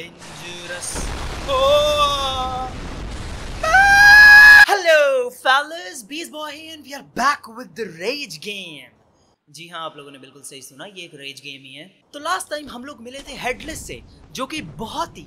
dangerous. Oh! Hello, fellas. Beast Boy here, and we are back with the Rage game. जी हाँ आप लोगों ने बिल्कुल सही सुना ये एक रेज गेम ही है तो लास्ट टाइम हम लोग मिले थे हेडलेस से जो कि बहुत ही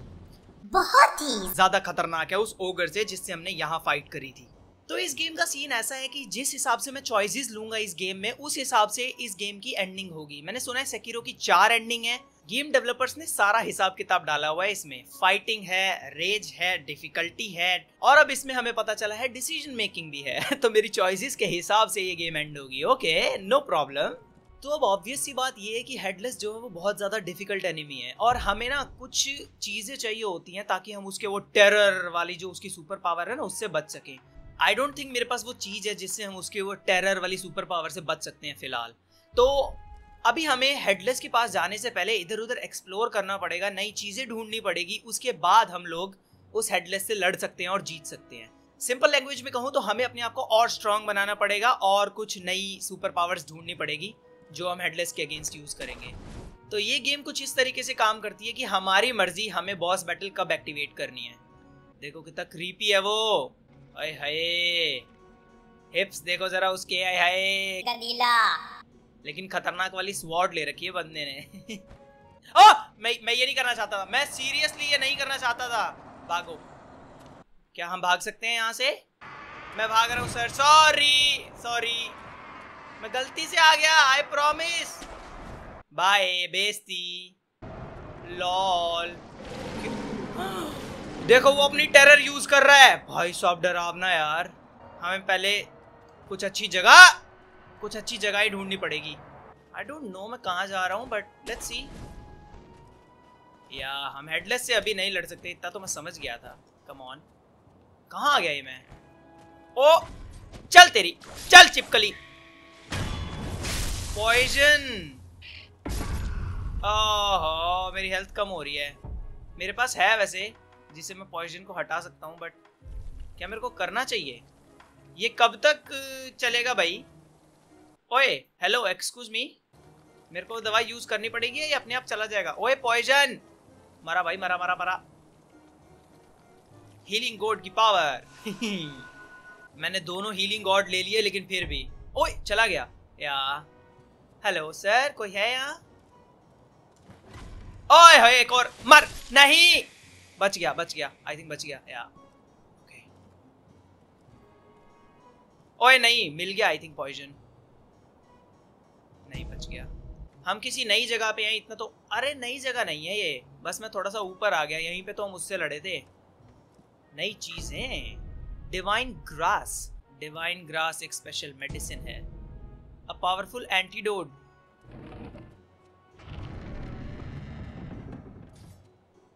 बहुत ही ज़्यादा खतरनाक है उस ओगर से जिससे हमने यहाँ फाइट करी थी तो इस गेम का सीन ऐसा है कि जिस हिसाब से मैं चॉइसेस लूँगा इस गेम में उस हिसाब से इस गेम की एंडिंग होगी मैंने सुना है सेकिरो की चार एंडिंग है गेम डेवलपर्स ने सारा हिसाब किताब डाला हुआ है, इसमें फाइटिंग है रेज है डिफिकल्टी है, और अब इसमें हमें पता चला है डिसीज़न मेकिंग भी है। तो मेरी चॉइसेस के हिसाब से ये गेम एंड होगी ओके नो प्रॉब्लम तो अब ऑब्वियस सी बात ये है कि हेडलेस जो है वो बहुत ज़्यादा डिफ़िकल्ट एनिमी है, और हमें ना कुछ चीज़ें चाहिए होती हैं ताकि हम उसके वो टेरर वाली जो उसकी सुपर पावर है ना, उससे बच सकें। आई डोंट थिंक मेरे पास वो चीज़ है जिससे हम उसके वो टेरर वाली सुपर पावर से बच सकते हैं फ़िलहाल। तो अभी हमें हेडलेस के पास जाने से पहले इधर उधर एक्सप्लोर करना पड़ेगा, नई चीज़ें ढूंढनी पड़ेगी, उसके बाद हम लोग उस हेडलेस से लड़ सकते हैं और जीत सकते हैं। सिंपल लैंग्वेज में कहूँ तो हमें अपने आप को और स्ट्रांग बनाना पड़ेगा और कुछ नई सुपर पावर्स ढूंढनी पड़ेगी, जो हम हेडलेस के अगेंस्ट यूज़ करेंगे। तो ये गेम कुछ इस तरीके से काम करती है कि हमारी मर्ज़ी, हमें बॉस बैटल कब एक्टिवेट करनी है। देखो कितना क्रीपी है वो। अय हाय। हिप्स देखो जरा उसके आय हाय। लेकिन खतरनाक वाली स्वॉर्ड ले रखी है बंदे ने। ओ, मैं मैं ये नहीं करना चाहता था। मैं सीरियसली ये नहीं करना चाहता था। भागो। क्या हम भाग सकते हैं यहाँ से? मैं भाग रहा हूँ सर सॉरी सॉरी मैं गलती से आ गया आई प्रॉमिस बाय बेस्ती लॉल देखो, वो अपनी टेरर यूज़ कर रहा है। भाई साहब, डरावना यार। हमें पहले कुछ अच्छी जगह कुछ अच्छी जगह ही ढूंढनी पड़ेगी। आई डोंट नो मैं कहाँ जा रहा हूँ बट लेट्स सी या, हम हेडलेस से अभी नहीं लड़ सकते, इतना तो मैं समझ गया था। कम ऑन कहाँ आ गया ये मैं? ओ, चल तेरी। चल, चिपकली। पॉइजन ओहो, मेरी हेल्थ कम हो रही है। मेरे पास है वैसे जिसे मैं पॉइजन को हटा सकता हूँ बट क्या मेरे को करना चाहिए? ये कब तक चलेगा भाई? ओए हेलो एक्सक्यूज मी मेरे को दवाई यूज़ करनी पड़ेगी या अपने आप चला जाएगा? ओए पॉइजन मरा भाई, मरा मरा मरा। हीलिंग गॉड की पावर मैंने दोनों हीलिंग गॉड ले लिए, लेकिन फिर भी। ओए, चला गया। या। हेलो सर कोई है यहाँ? ओए, होए, एक और। मर! नहीं! बच गया बच गया। आई थिंक बच गया। या। ओए, नहीं, मिल गया आई थिंक पॉइजन हम किसी नई जगह पे हैं, इतना तो अरे नई जगह नहीं है ये। बस मैं थोड़ा सा ऊपर आ गया, यहीं पे तो हम उससे लड़े थे। नई चीज़। डिवाइन ग्रास डिवाइन ग्रास एक स्पेशल मेडिसिन है। अ पावरफुल एंटीडोट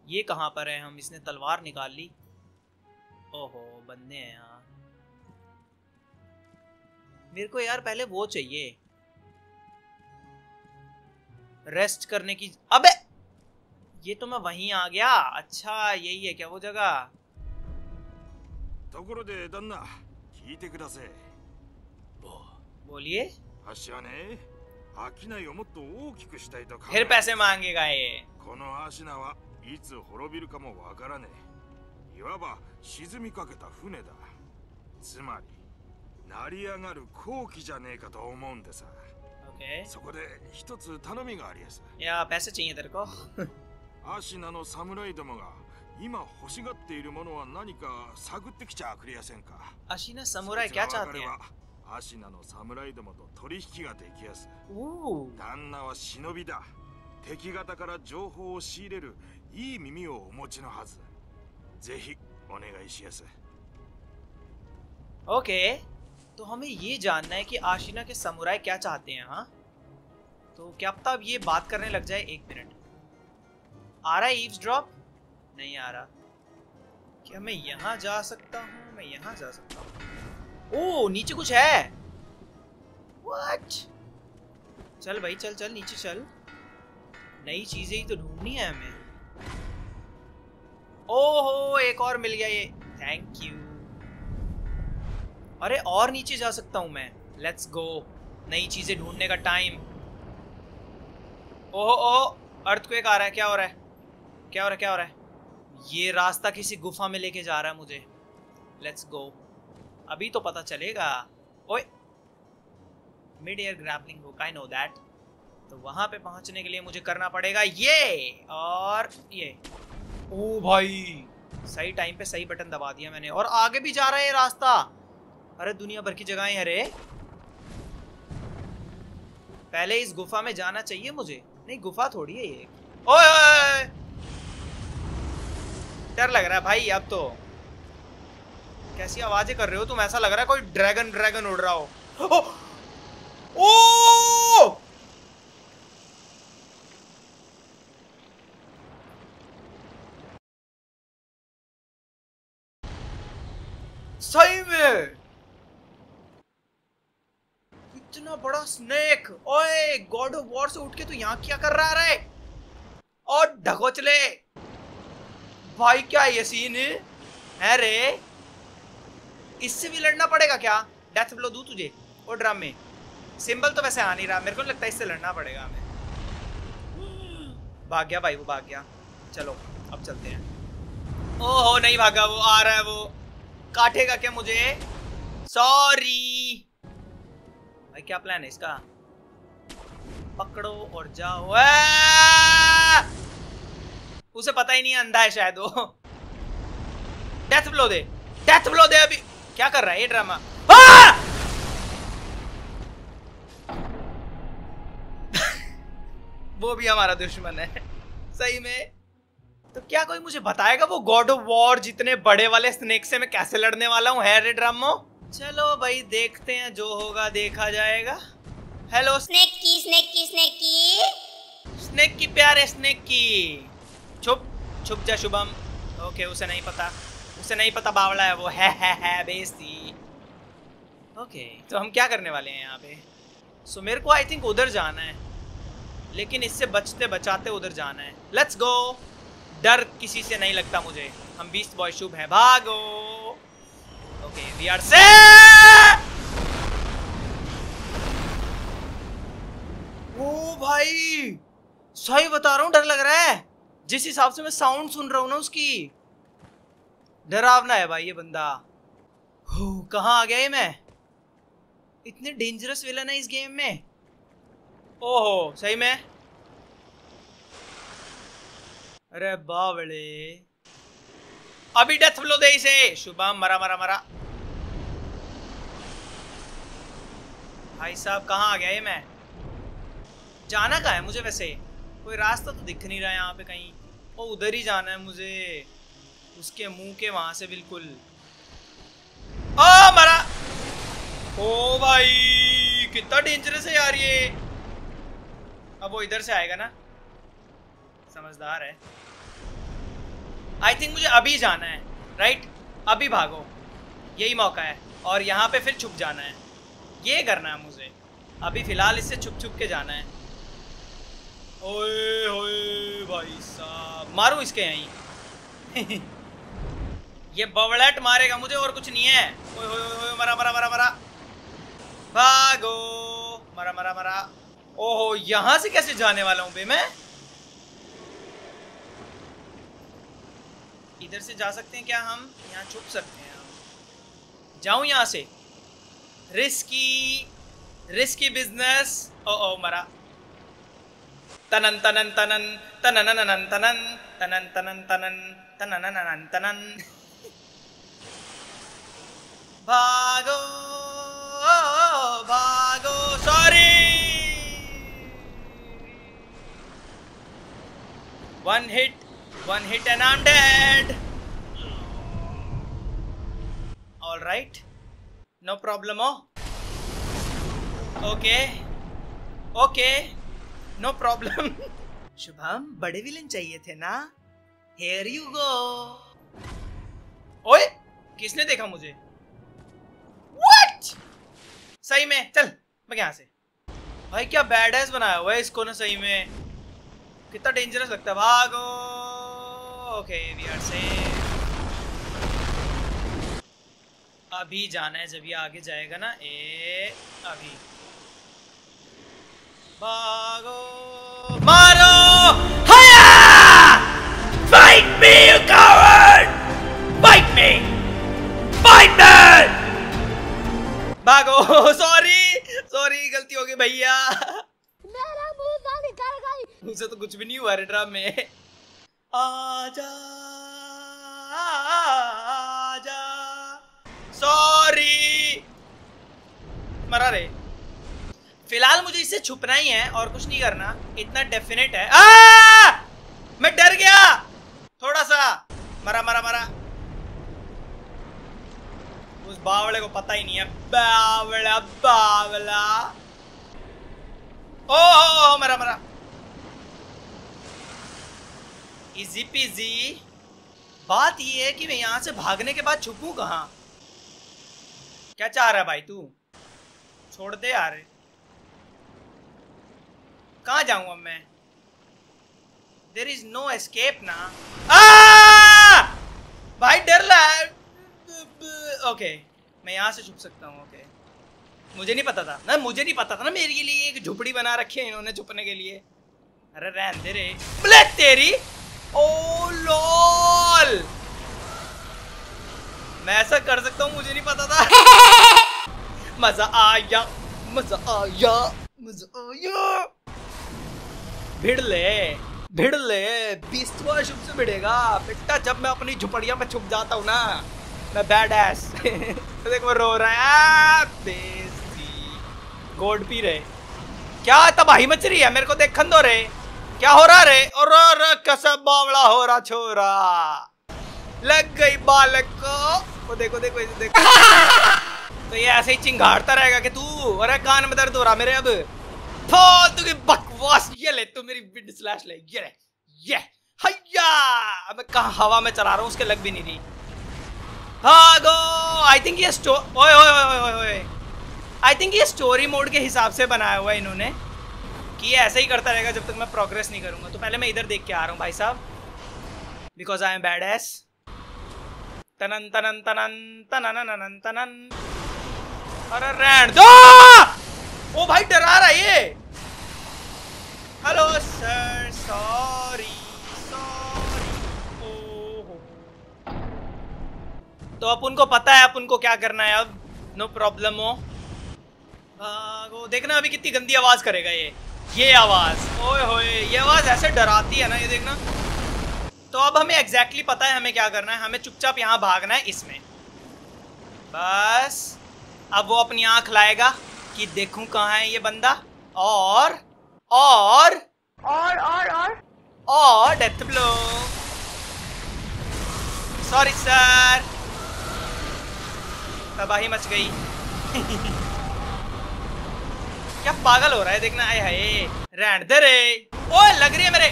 ये कहाँ पर है हम? इसने तलवार निकाल ली। ओहो, बंदे हैं यहाँ मेरे को यार पहले वो चाहिए। रेस्ट करने की अबे ये तो मैं वहीं आ गया अच्छा यही है क्या वो जगह ところで旦那聞いてください बोलिए あっしはね商いをもっと大きくしたいと考 फिर पैसे मांगेगा ये このアシナはいつ滅びるかもわからねえいわば沈みかけた船だつまり成り上がる好機じゃねえかと思うんでさ そこで一つ頼みがありやす。いや、ペチンやでるか。アシナの侍どもが今欲しがっているものは何か探ってきちゃくれやせんか。アシナ侍キャッチャーでは。アシナの侍どもと取引ができやす。旦那は忍びだ。敵方から情報を仕入れるいい耳をお持ちのはず。ぜひお願いしやす。OK。तो हमें ये जानना है कि आशिना के समुराय क्या चाहते हैं हाँ? तो क्या पता अब ये बात करने लग जाए एक मिनट। आ रहा है ईव्स ड्रॉप नहीं आ रहा। क्या मैं यहाँ जा सकता हूँ? मैं यहाँ जा सकता हूँ। ओ, नीचे कुछ है। What? चल भाई, चल चल, नीचे चल। नई चीज़ें ही तो ढूंढनी है हमें। ओहो, एक और मिल गया ये। थैंक यू अरे और नीचे जा सकता हूँ मैं। लेट्स गो नई चीज़ें ढूँढने का टाइम ओहो ओहो अर्थक्वेक आ रहा है, क्या हो रहा है? क्या हो रहा है, क्या हो रहा है? ये रास्ता किसी गुफा में लेके जा रहा है मुझे। लेट्स गो अभी तो पता चलेगा। ओए mid air grappling hook I know that तो वहाँ पे पहुँचने के लिए मुझे करना पड़ेगा ये और ये। ओ भाई, सही टाइम पे सही बटन दबा दिया मैंने। और आगे भी जा रहा है ये रास्ता। अरे दुनिया भर की जगह अरे पहले इस गुफा में जाना चाहिए मुझे। नहीं गुफा थोड़ी है ये। ओए। डर लग रहा है भाई अब तो। कैसी आवाज़ें कर रहे हो तुम? ऐसा लग रहा है कोई ड्रैगन ड्रैगन उड़ रहा हो। ओ, ओ! सही में इतना बड़ा स्नेक। ओए गॉड ऑफ़ वॉर से उठ के तू यहाँ क्या कर रहा है और ढकोचले। भाई, क्या ये सीन है रे? इससे भी लड़ना पड़ेगा क्या? डेथ ब्लो दू तुझे? वो ड्रम में। सिंबल तो वैसे आ नहीं रहा। मेरे को लगता है इससे लड़ना पड़ेगा हमें। भाग गया भाई, वो भाग गया। चलो, अब चलते हैं। ओहो, नहीं भागा वो, आ रहा है वो। काटेगा क्या मुझे? सॉरी भाई, क्या प्लान है इसका? पकड़ो और जाओ। उसे पता ही नहीं अंधा है शायद वो। डेथ ब्लो दे। डेथ ब्लो दे अभी। क्या कर रहा है ये ड्रामा वो भी हमारा दुश्मन है। सही में? तो क्या कोई मुझे बताएगा वो गॉड ऑफ़ वॉर जितने बड़े वाले स्नेक से मैं कैसे लड़ने वाला हूँ? है ड्रामो? चलो भाई देखते हैं जो होगा देखा जाएगा। हेलो स्नेक की स्नेक की स्नेक की। स्नेक की प्यारे स्नेक की। छुप छुप जा शुभम। ओके उसे नहीं पता। उसे नहीं पता बावला है वो। है है है बेस्ती ओके तो हम क्या करने वाले हैं यहाँ पे? सो so, मेरे को आई थिंक उधर जाना है। लेकिन इससे बचते बचाते उधर जाना है। लेट्स गो डर किसी से नहीं लगता मुझे। हम बीस बॉय शुभ हैं। भागो। ओके वी आर से। ओ भाई, सही बता रहा हूँ, डर लग रहा है। जिस हिसाब से मैं साउंड सुन रहा हूँ ना उसकी। डरावना है भाई ये बंदा। कहाँ आ गया ये मैं? इतने डेंजरस विलन है इस गेम में। ओहो, सही में? अरे बावड़े। अभी डेथ फ्लो दे इसे। शुभम, मरा मरा मरा। भाई साहब, कहाँ आ गया ये मैं? जाना कहा है मुझे वैसे? कोई रास्ता तो दिख नहीं रहा है यहाँ पे कहीं। ओ, उधर ही जाना है मुझे। उसके मुँह के वहाँ से बिल्कुल। ओ, मरा। ओ भाई, कितना डेंजरस है यार ये। अब वो इधर से आएगा ना? समझदार है। आई थिंक मुझे अभी जाना है राइट अभी भागो। यही मौका है। और यहाँ पे फिर छुप जाना है। ये करना है मुझे। अभी फ़िलहाल इससे छुप छुप के जाना है। ओए ओए, भाई साहब। मारू इसके यहीं। ये बवड़ट मारेगा मुझे और कुछ नहीं है। ओए ओए ओए मरा मरा मरा मरा। भागो। मरा मरा मरा। ओहो, यहाँ से कैसे जाने वाला हूँ बे मैं? इधर से जा सकते हैं क्या हम? यहाँ छुप सकते हैं जाऊँ यहाँ से? रिस्की रिस्की बिज़नेस ओ ओ मरा तनन तनन तनन तनन तनन तनन तनन तनन तनन तनन तनन तनन भागो भागो sorry one hit One hit and I'm dead. All right. Problem. Oh. Okay. Okay. No problem. Shubham, बड़े विलन चाहिए थे ना हेयर यू गो ओए, किसने देखा मुझे What? सही में, चल, मैं यहाँ से भाई, क्या बैड एस बनाया हुआ है इसको ना सही में कितना डेंजरस लगता है भागो ओके वी आर सेफ़ अभी जाना है जब ये आगे जाएगा ना ए अभी। भागो मारो fight me you coward fight me fight me भागो सॉरी सॉरी गलती हो गई भैया। मेरा मुँह सारी कर गई। मुझे तो कुछ भी नहीं हुआ रे ड्राम। में आ जा मरा रे फ़िलहाल मुझे इससे छुपना ही है और कुछ नहीं करना। इतना डेफिनेट है। आ! मैं डर गया। थोड़ा सा। मरा मरा मरा। उस बावले को पता ही नहीं है। बावला बावला। ओ, ओ मरा मरा। इजी पीजी बात ये है कि मैं यहाँ से भागने के बाद छुपू कहाँ? क्या चाह रहा है भाई तू? छोड़ दे यार कहा जाऊँ अब मैं? देर इज़ नो एस्केप ना। भाई डर रहा है। ओके मैं यहाँ से छुप सकता हूँ ओके मुझे नहीं पता था। ना, मुझे नहीं पता था ना मेरे लिए एक झुपड़ी बना रखी है इन्होंने छुपने के लिए। अरे रहन दे रे। बोले तेरी। ओ लॉल! मैं ऐसा कर सकता हूँ, मुझे नहीं पता। मज़ा आया मज़ा आया मज़ा आया भिड़ ले भिड़ ले बीसवा शुभ से भिड़ेगा। बेटा, जब मैं अपनी झुपड़िया में छुप जाता हूँ ना, मैं बैड एस तो देख, वो रो रहा है गोड पी रहे। क्या तबाही मच रही है? मेरे को देखन दो रे। क्या हो रहा रे? और कसब बावड़ा हो रहा, छोरा। लग गई बालक को। वो देखो देखो देखो। तो ये ऐसे ही चिंगाड़ता रहेगा कि तू, अरे कान में दर्द हो रहा मेरे अब। फालतू की बकवास, ये ले तू मेरी विंड स्लैश ले, ये ले, ये। हैया! अब कहा हवा में चला रहा हूँ, उसके लग भी नहीं रही। भागो आई थिंक ये स्टो ओए ओए ओए ओए ओए। आई थिंक ये स्टोरी मोड के हिसाब से बनाया हुआ है इन्होंने, कि ये ऐसे ही करता रहेगा जब तक मैं प्रोग्रेस नहीं करूँगा। तो पहले मैं इधर देख के आ रहा हूँ भाई साहब। Because I am bad ass तनन तनन तनन तनन तनन तनन। अरे रहन दो। ओ भाई, डरा रहा है ये। हेलो सर सॉरी सॉरी तो अपन को पता है अपन को क्या करना है अब। नो प्रॉब्लम हो भागो देखना अभी कितनी गंदी आवाज़ करेगा ये। ये आवाज़। ओए होए, ये आवाज़ ऐसे डराती है ना, ये देखना। तो अब हमें एग्जैक्टली exactly पता है हमें क्या करना है, हमें चुपचाप यहाँ भागना है इसमें। बस। अब वो अपनी आँख लाएगा कि देखूँ कहाँ है ये बंदा। और और और और और। और डेथ ब्लो सॉरी सर तबाही मच गई। क्या पागल हो रहा है देखना आए हाय। रहन दे रे। ओए लग रही है मेरे।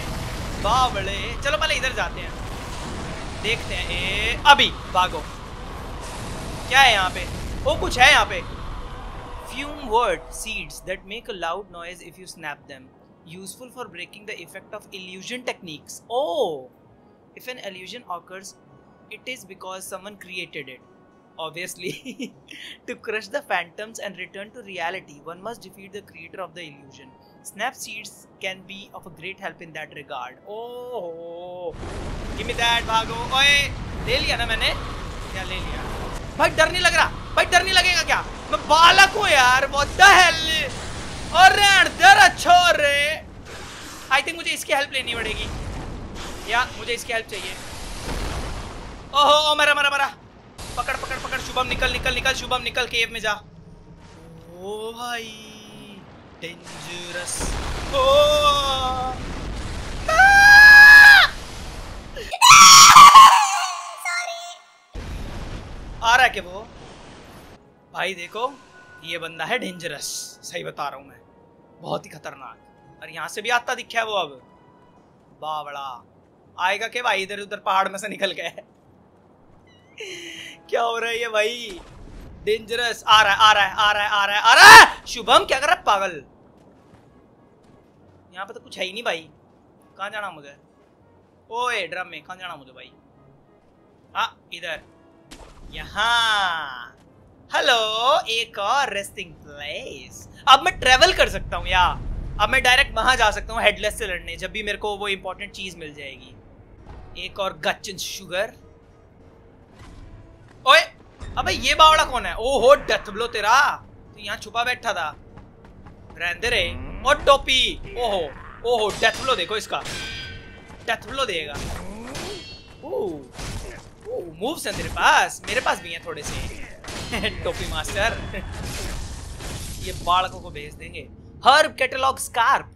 बावड़े। चलो पहले इधर जाते हैं। देखते हैं। ए अभी भागो। क्या है यहाँ पे? वो कुछ है यहाँ पे। Fume word seeds that make a loud noise if you snap them useful for breaking the effect of illusion techniques O if an illusion occurs it is because someone created it obviously to crush the phantoms and return to reality one must defeat the creator of the illusion snap seeds can be of a great help in that regard ओ हो give me that भागो ओए ले लिया ना मैंने? क्या ले लिया? भाई, डर नहीं लग रहा। भाई, डर नहीं लगेगा क्या? मैं बालक हूँ यार हेल और डर अच्छा रे। आई थिंक मुझे इसकी हेल्प लेनी पड़ेगी। या, मुझे इसकी हेल्प चाहिए। ओहो, ओ, मेरा मेरा मेरा। पकड़ पकड़ पकड़। शुभम, निकल निकल निकल। शुभम, निकल केव में जा। ओ भाई डेंजरस ओ। आ रहा है क्या वो? भाई देखो, ये बंदा है डेंजरस सही बता रहा हूँ मैं। बहुत ही खतरनाक। और यहाँ से भी आता दिखा है वो अब। बावड़ा। आएगा के भाई? इधर उधर पहाड़ में से निकल गए क्या हो रहा है ये भाई? डेंजरस आ रहा है, आ रहा है, आ रहा है, आ रहा है, आ रहा है! शुभम, क्या कर रहा है पागल? यहाँ पे तो कुछ है ही नहीं भाई। कहाँ जाना मुझे? ओए, ड्रम में, कहाँ जाना मुझे भाई? हाँ इधर। यहाँ। हेलो एक और रेस्टिंग प्लेस अब मैं ट्रेवल कर सकता हूँ, या। अब मैं डायरेक्ट वहाँ जा सकता हूँ हेडलेस से लड़ने, जब भी मेरे को वो इंपॉर्टेंट चीज़ मिल जाएगी। एक और गच्चन शुगर ओए, अबे ये बावड़ा कौन है? ओ हो डेथ ब्लो तेरा। तो यहाँ छुपा बैठा था। रहते रहे और टोपी। ओहो ओहो डेथ ब्लो देखो इसका। डेथ ब्लो देगा। मूव्स हैं तेरे पास। मेरे पास भी हैं थोड़े से। टोपी मास्टर ये बालकों को भेज देंगे। Herb catalog scarp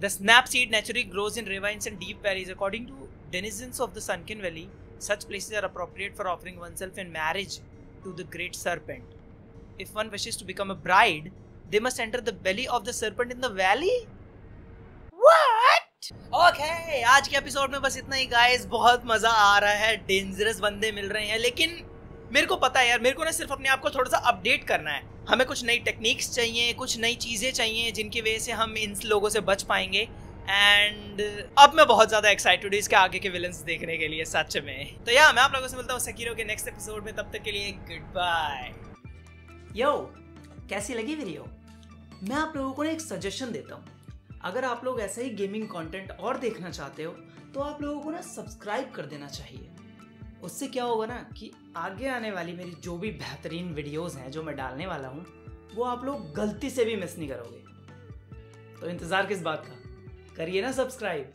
the snapseed naturally grows in ravines and deep valleys according to denizens of the sunken valley such places are appropriate for offering one in marriage to the great serpent if one wishes to become a bride they must enter the valley of the serpent in the valley Okay, आज के episode में बस इतना ही guys बहुत मज़ा आ रहा है. Dangerous बंदे मिल रहे हैं लेकिन मेरे को पता है यार मेरे को ना सिर्फ़ अपने आप को थोड़ा सा अपडेट करना है. हमें कुछ नई टेक्निक्स चाहिए कुछ नई चीज़ें चाहिए जिनकी वजह से हम इन लोगों से बच पाएँगे. एंड अब मैं बहुत ज़्यादा एक्साइटेड इसके आगे के विलन्स देखने के लिए सच में. तो या मैं आप लोगों से मिलता हूँ सकीरो के नेक्स्ट एपिसोड में. तब तक के लिए गुड बाय यो कैसी लगी वीडियो मैं आप लोगों को एक सजेशन देता हूँ. अगर आप लोग ऐसा ही गेमिंग कंटेंट और देखना चाहते हो तो आप लोगों को ना सब्सक्राइब कर देना चाहिए। उससे क्या होगा ना कि आगे आने वाली मेरी जो भी बेहतरीन वीडियोस हैं जो मैं डालने वाला हूँ, वो आप लोग गलती से भी मिस नहीं करोगे। तो इंतज़ार किस बात का? करिए ना सब्सक्राइब